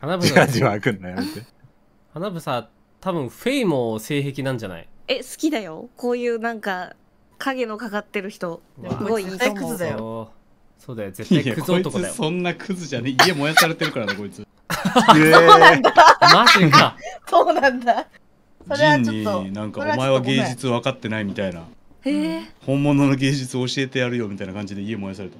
花じわ房。じわくんのやめて。花房多分フェイも性癖なんじゃない？え好きだよ。こういうなんか影のかかってる人。すごいいいと思う絶対クズだよ。そうだよ。絶対クズ男だよ。そんなクズじゃねえ。家燃やされてるからなこいつ。そうなんだ。マジか。そうなんだ。それはジンちょっと。になんかお前は芸術分かってないみたいな。へえ本物の芸術教えてやるよみたいな感じで家燃やされた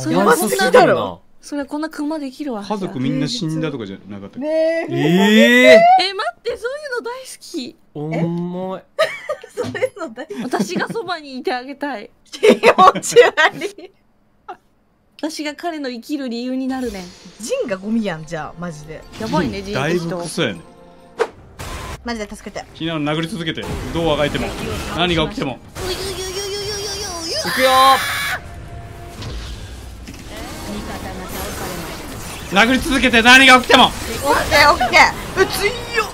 それかわいそすぎるなそれこんなクマできるわ。家族みんな死んだとかじゃなかったっけ？ねえ。えええ待ってそういうの大好き。重い。そういうの大私がそばにいてあげたい。気持ち悪い。私が彼の生きる理由になるねん。ジンがゴミやんじゃあマジで。やばいねジンだいぶクソやね。マジで助けて。昨日殴り続けてどうあがいても何が起きても。いくよ殴り続けて何が起きても。オッケーオッケーうついよ。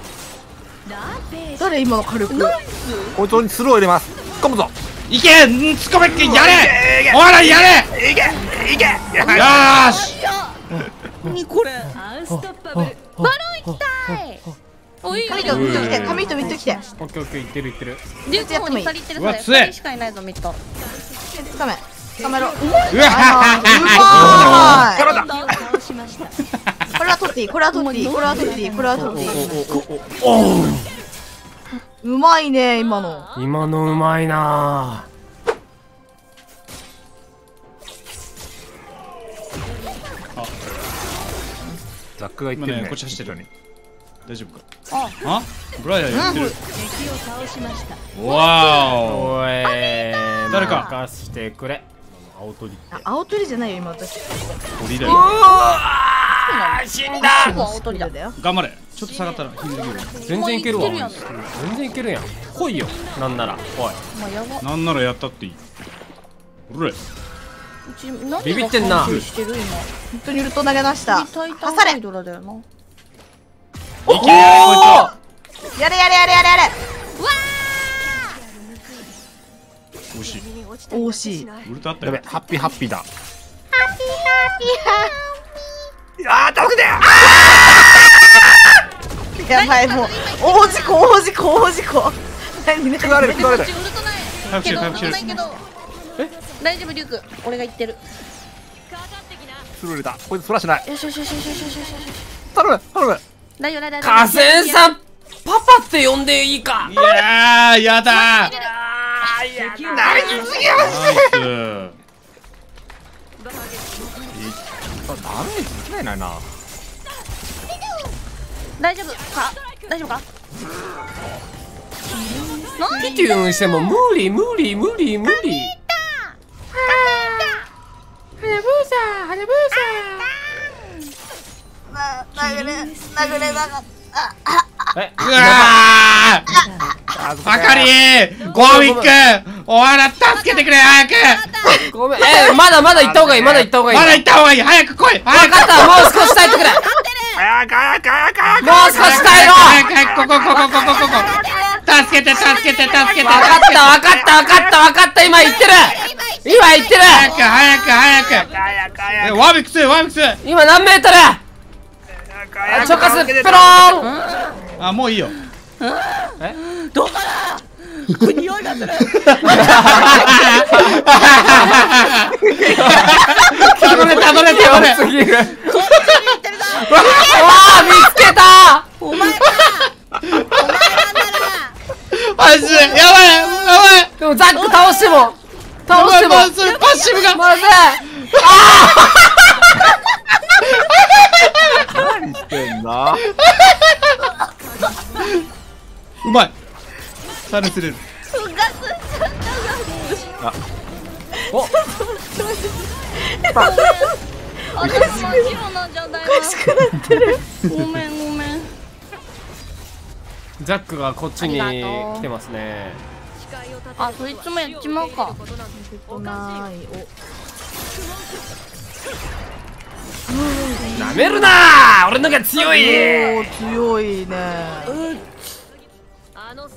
誰今の火力こいつにスルーを入れます。突っ込むぞ。いけんつこめっけやれ。お笑いやれ。いけいけよーし。何これ？アンストッパブルおい紙と見ときて見ときてオッケーオッケーいってるいってるリュウ君も二人いってるそれうわ強いしかいないぞミッドカメカメロううわまい倒しました。これは取っていい。これは取っていい。これは取っていい。これは取っていい。うまいね今の今のうまいなザックが言ってるね。こっち走ってる一緒に大丈夫かあブライアンやってる敵を倒しましたわーおおい誰か任してくれ青鳥あ青鳥じゃないよ今私。鳥だよ。死んだ。青鳥だ。だよ頑張れ。ちょっと下がったら全然いけるわ全然いけるやん。来いよ。なんなら。おい。まあやば。なんならやったっていい。おれ。ビビってんな。完成してる今。本当にウルト投げ出した。刺されアイドラだよな。いけー惜しい。ウルトあったよ。やべ、ハッピーハッピーだ。ハッピーハッピー。あー、助けてやばいもう大事故大事故大事故。何何食われる食われる。うちウルトない早くしけどろ早くしろないけど大丈夫リュウク。俺が言ってる。スルー入れた。こいつそらしない。よしよしよしよしよしよしよし。頼む頼む。大丈夫大丈夫。河川さんパパって呼んでいいか。いやーやだー敵をナイスあダメージできないなな。大丈夫か大丈夫かピテュンしても無理無理無理無理な殴れ殴れなかったえうわーあかり。ーゴーウィック。お前ら助けてくれ早く。ごめん。えまだまだ行った方がいいまだ行った方がいい。まだ行った方がいい。早く来い。早かったもう少し耐えてくれ。早く早く早く早く。もう少し耐えろ。早く早くここここここここ助けて助けて助けて分かった分かった分かった分かった今言ってる今言ってる早く早く早く早く早くえワービックスワービックス今何メートルチョカスペローンあもういいよどこだ匂いがする。たどこに行ってるぞ。見つけた。お前かお前なんだな。マジやばいやばい。でもザック倒しても倒しても。パッシブがまずいああ何してんだ？うまい。サレスれる。おあ。でも真っ白なんじゃないおかしくなってる。ごめんごめん。ザックがこっちに来てますね。あそいつもやっちまうか。ない。なめるなー。俺のが強い。おお強いねウ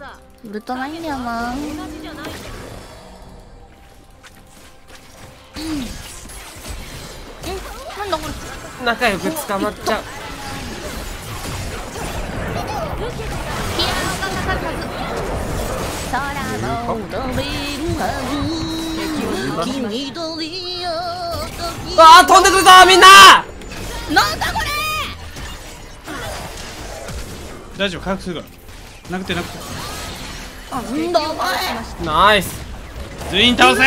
ルトないんだよな同じじゃなんなんだこれ。仲良く捕まっちゃう。ピアノがかかるはず空も飛べるはず。君と出会った日あー飛んでくるぞみんな！なんだこれ。大丈夫回復するからなくてなくて。なん。だお前ナイス。全員倒せ。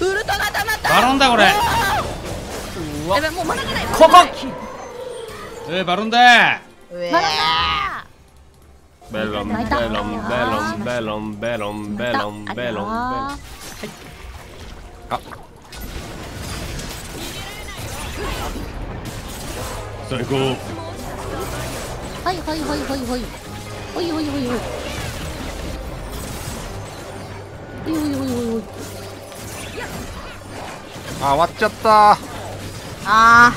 ウルトが溜まった。バロンだこれ。やべもうマナがない。ここ。えー、バロンだ。うえマナだ。ベロンベロンベロンベロンベロンベロンベロンベロンあ最高はいはいはいはいはいはいはいはいはいはいはいはいはいはいあ終わっちゃったああ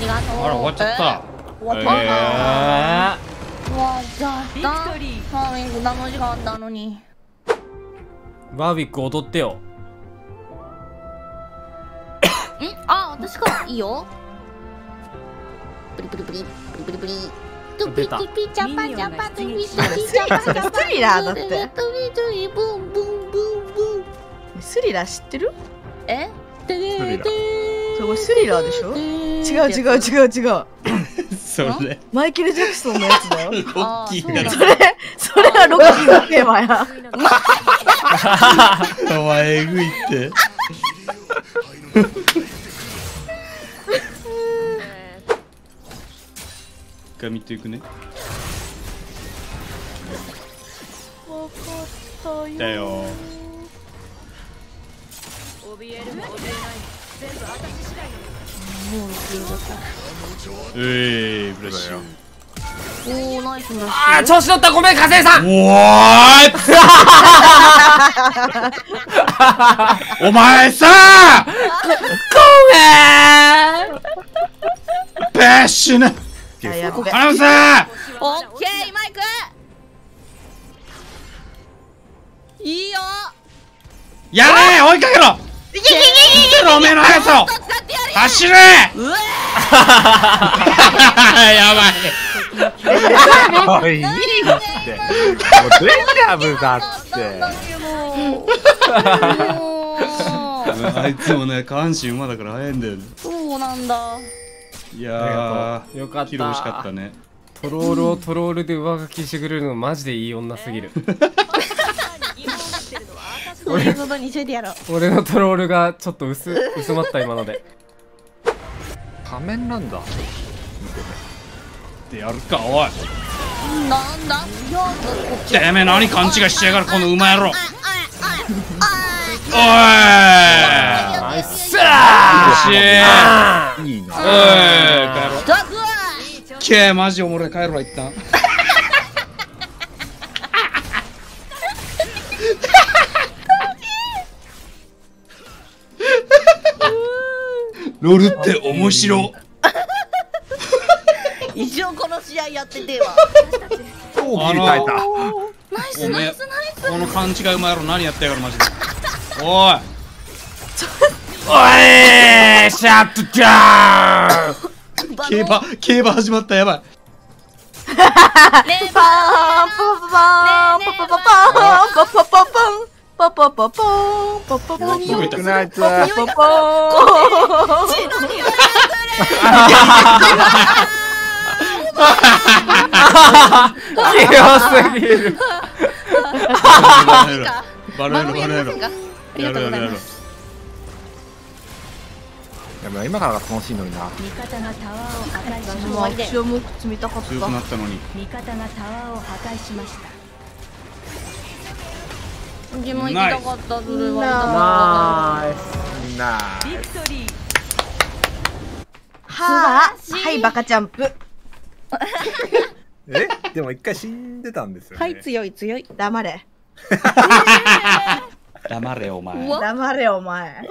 りがとうあら終わっちゃった終わったえ終わっちゃっビたクトリーミング楽しかったのにバービック踊ってよんあ私からいいよプリプリプリプリプリプリトゥピトゥピチャパチャパトゥピトゥピチャパチャパ。スリラーだって。トゥピトゥピブンブンブンブンースリラー知ってる？え？スリラてそこスリラーでしょ？違う違う違う違う。それ。マイケル・ジャクソンのやつだよ。ロッキーがそれそれはロッキーのテーマやお前えぐいって回見ていくね。だよ。怯えるも怯えない全部私次第よえー、フラッシュ。おーナイスナイス。あー調子乗ったごめん火星さん。おーお前さごめん。ベッシュなあやべあのさオッケー今行くいいよ。やれ追いかけろ。見てろおめえの速さを。走れ。うわ やばい。おいいいって。もうデジャブだって。あいつもね下半身馬だから速いんだよね。そうなんだいやーよかった。しかったね。トロールをトロールで上書きしてくれるのマジでいい女すぎる。そういうことにしといてやろう。俺のトロールがちょっと薄薄まった今ので。仮面なんだでやるかおい。なんだ？てめえ何勘違いしやがるこの馬野郎。おい。ナイスしい。いなおい帰ろう。けマジおもろい。帰るわ一旦。ロールって面白。一生この試合やっててわ超切り替えた。ナイスナイスナイス。この勘違い馬野郎何やってやがるマジで。おいおいシャットダウン。競馬競馬始まったやばい。パーンパパパーンパパパパーンパパパパンパパパパーンパパパン動いた少ないやつパパパーン強すぎるバロやろバロやろやろやろやろでも今からが楽しいのにな。味方がタワーを破壊しましもうアクショ積みたかっ強くなたったのに。た味方がタワーを破壊しました。うちも行きたかった。それは。ナイス。みんなビクトリーはあはいバカジャンプ。え？でも一回死んでたんですよね。はい強い強い。黙れ 黙れお前。黙れお前。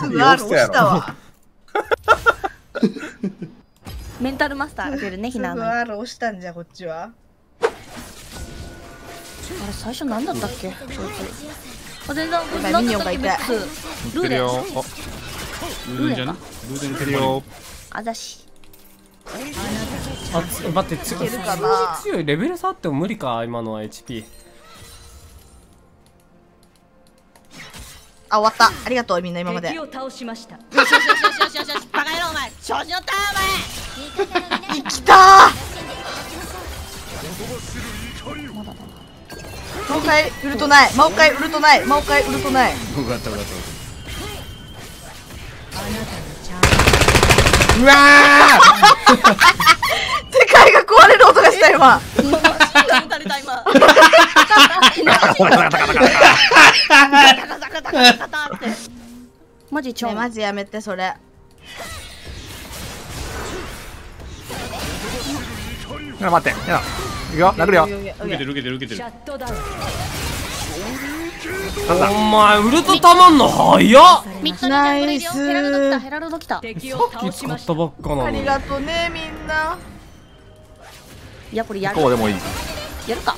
すぐ押したわ メンタルマスターが出るねひすぐなのに。あ R 押したんじゃこっちは。れ最初何だったっけ？そいつあ全然こいつ今ミニオンがいたルーレ知ってるよおルーデンじゃなルーデンのテレビよあざしあつ待ってつけるかな。強いレベル差あっても無理か今のは HP あ終わった。ありがとうみんな今まで。敵を倒しました。よしよしよしよしよし。よしよしバカ野郎お前。調子乗ったお前。来た魔界ウルトない魔界ウルトない魔界ウルトない。分かった分かったうわ 世界が壊れる音がした今今。マジちょマジやめてそれ。や待って。やいくよ。殴るよ。ー受けてる受けてる受けてる。お前ウルトたまんの早っ。ミッドにジャンプレディオヘラルド来たヘラルド来た敵をさっ倒き使ったばっかなのにありがとうねみんないやこれやるこうでもいいやるか。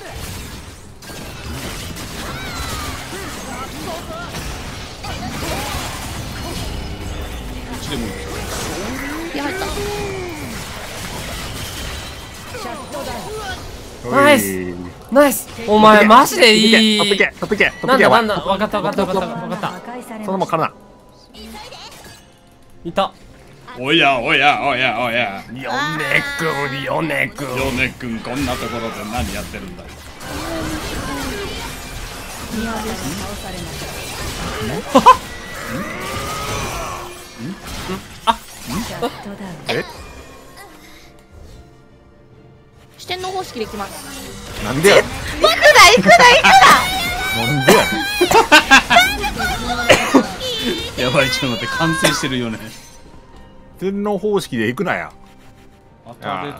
いや入った。ナイス。ナイス。お前マジでいい。トップいけトップいけトッなんだないんだ。分かった分かった分かった分かった。そのままからな。いたおやおやおやおや。ヨネくんヨネくんヨネ君こんなところで何やってるんだミヤブが倒されましたシャットダウンえ？四天王方式でいきます。なんでや？行くな行くな行なんでや？やばいちょっと待って完成してるよね天皇方式で行くなや。当たれ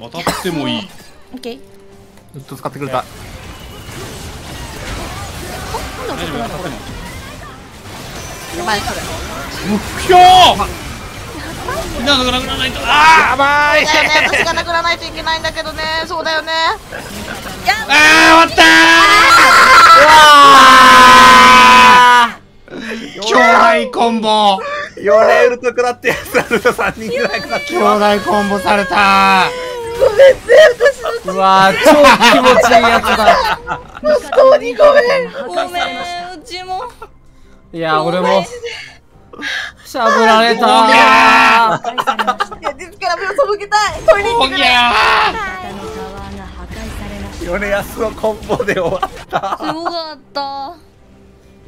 当たってもいい。オッケーずっと使ってくれた。大丈夫当たってやばい。それ目標みんなのがなくならない。とあやばい。だよね私がなくならない。とい。けない。んだけどねそうだよねーあー終わったー兄弟コンボヨレウルト食らってやつらの3人ぐらい食らって兄弟コンボされた。ごめんね私のうわー超気持ちいいやつだ。本当にごめん。破壊されましたうちも。いや俺も。しゃぶられた破壊されましたいやですから目を背けた。いトイレにおぎゃ肩のタワー。が破壊されましたヨネヤスのコンボで終わった。すごかった。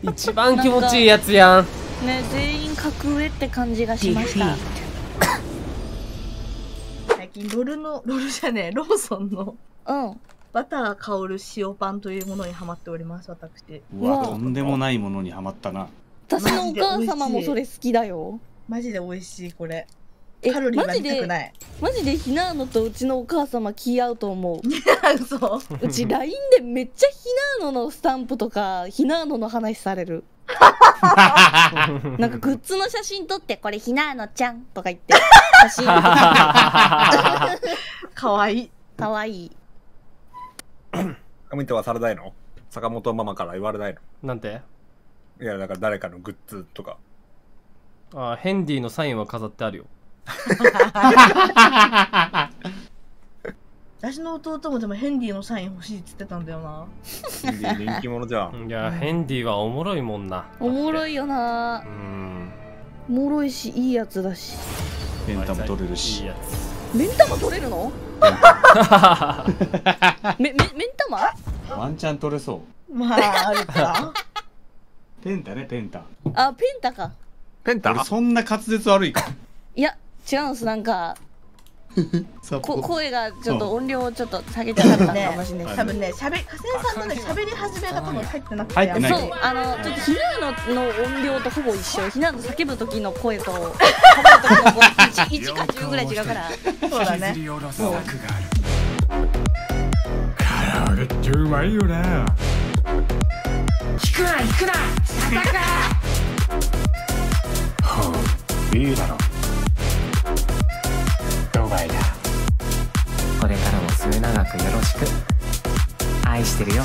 一番気持ちいいやつやんね全員格上って感じがしました。最近ロルのロルじゃねえ ローソンのうん。バター香る塩パンというものにハマっております私。うわ。とんでもないものにはまったな。私のお母様もそれ好きだよ。マジで美味しいこれ。えカロリーはマジで見たくない。マジでひなのとうちのお母様気合うと思う。嘘。うち LINE でめっちゃひなののスタンプとかひなのの話される。なんかグッズの写真撮ってこれひなのちゃんとか言って。写真。かわい。いかわい。いカミントはされないの？坂本ママから言われないの？なんて？いやだから誰かのグッズとか。あヘンディのサインは飾ってあるよ 私の弟もでもヘンディのサイン欲しいっつってたんだよな。人気者じゃん。いやヘンディはおもろいもんな。おもろいいよな。うん。おもろいしいいやつだし。ペンタも取れるいし。いや目ん玉取れるの？めめ目ん玉？ワンチャン取れそう。まああるか。ペンタねペンタ。あペンタか。ペンタ俺そんな滑舌悪いか。いや違うんですなんか。こ声がちょっと音量をちょっと下げちゃったかもしれない、ね、多分ねしゃべ加瀬さんのね喋り始めが多分入ってなくて。そうあのちょっとひなのの音量とほぼ一緒ひなの叫ぶ時の声とかぶ時の声 1, か10ぐらい違うから。そうだね。カラオケってうまいよな引くな引くな。叩くほう いいだろう。よろしく。愛してるよ。